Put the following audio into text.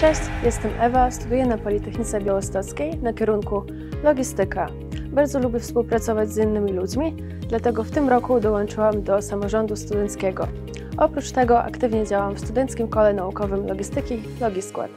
Cześć, jestem Ewa, studiuję na Politechnice Białostockiej na kierunku Logistyka. Bardzo lubię współpracować z innymi ludźmi, dlatego w tym roku dołączyłam do samorządu studenckiego. Oprócz tego aktywnie działam w Studenckim Kole Naukowym Logistyki Logiskład.